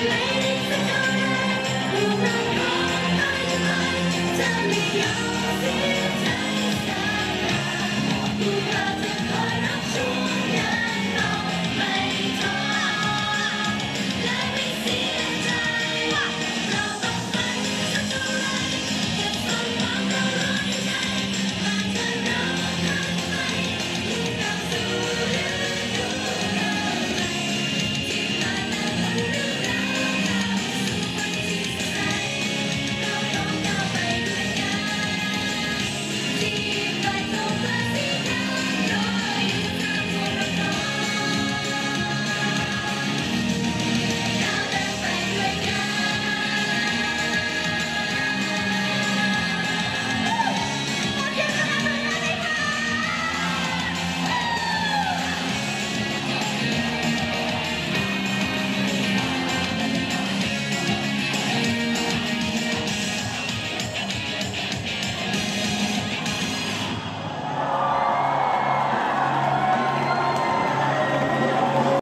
Amen.